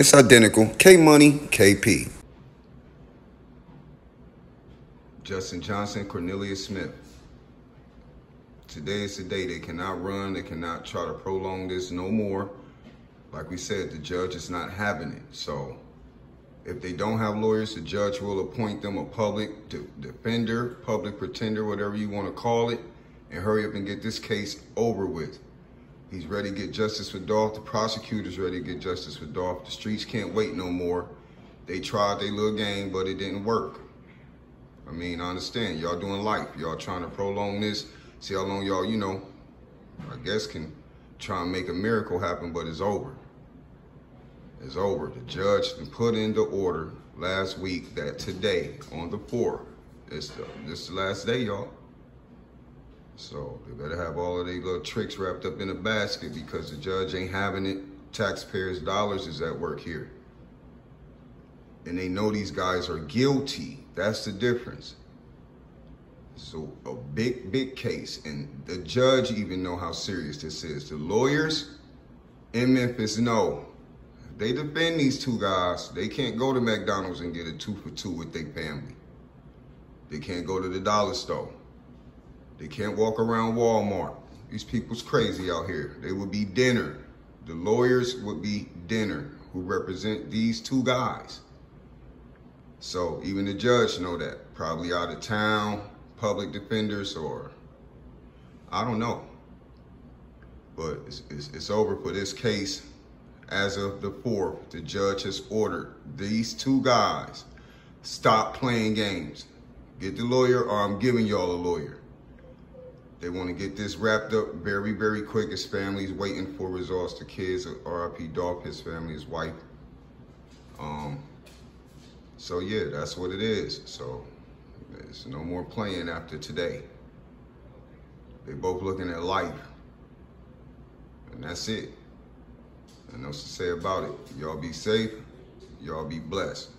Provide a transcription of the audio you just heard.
It's Identikal. K Money, KP. Justin Johnson, Cornelius Smith. Today is the day. They cannot run. They cannot try to prolong this no more. Like we said, the judge is not having it. So if they don't have lawyers, the judge will appoint them a public de- defender, public pretender, whatever you want to call it, and hurry up and get this case over with. He's ready to get justice for Dolph. The prosecutor's ready to get justice for Dolph. The streets can't wait no more. They tried their little game, but it didn't work. I mean, I understand. Y'all doing life. Y'all trying to prolong this. See how long y'all, you know, I guess can try and make a miracle happen, but it's over. It's over. The judge put in the order last week that today, on the 4th, it's the, this the last day, y'all. So they better have all of their little tricks wrapped up in a basket because the judge ain't having it. Taxpayers' dollars is at work here. And they know these guys are guilty. That's the difference. So a big, big case. And the judge even know how serious this is. The lawyers in Memphis know. They defend these two guys, they can't go to McDonald's and get a two for two with their family. They can't go to the dollar store. They can't walk around Walmart. These people's crazy out here. They would be dinner. The lawyers would be dinner who represent these two guys. So even the judge know that. Probably out of town, public defenders, or I don't know. But it's, it's, it's over for this case. As of the 4th, the judge has ordered these two guys stop playing games. Get the lawyer or I'm giving y'all a lawyer. They want to get this wrapped up very, very quick. His family's waiting for results. The kids, RIP Dolph, his family, his wife. Um, so yeah, that's what it is. So there's no more playing after today. They both looking at life. And that's it. Nothing else to say about it. Y'all be safe. Y'all be blessed.